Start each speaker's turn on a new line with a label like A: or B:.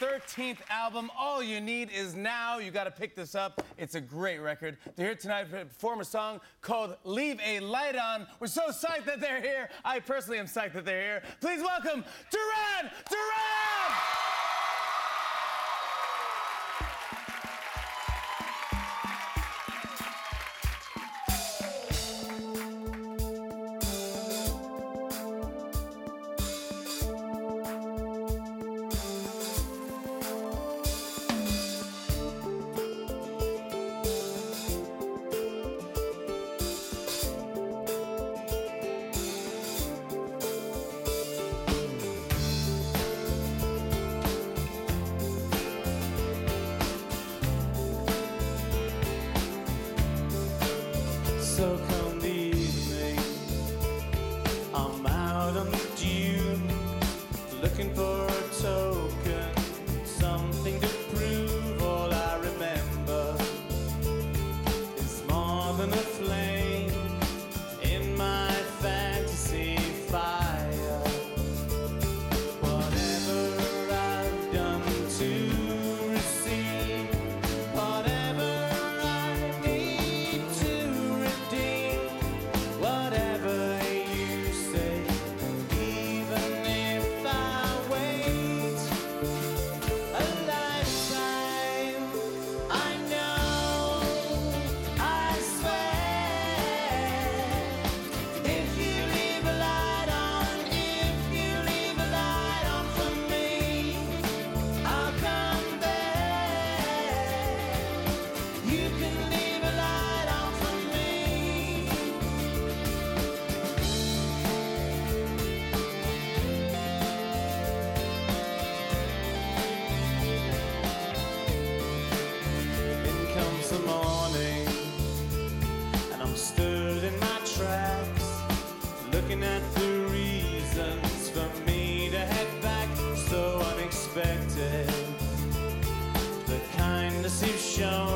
A: 13th album. All you need is now. You got to pick this up. It's a great record. They're here tonight to perform a song called Leave a Light On. We're so psyched that they're here. I personally am psyched that they're here. Please welcome Duran Duran! So come the evening, I'm out on the dune, looking for a toad. shown.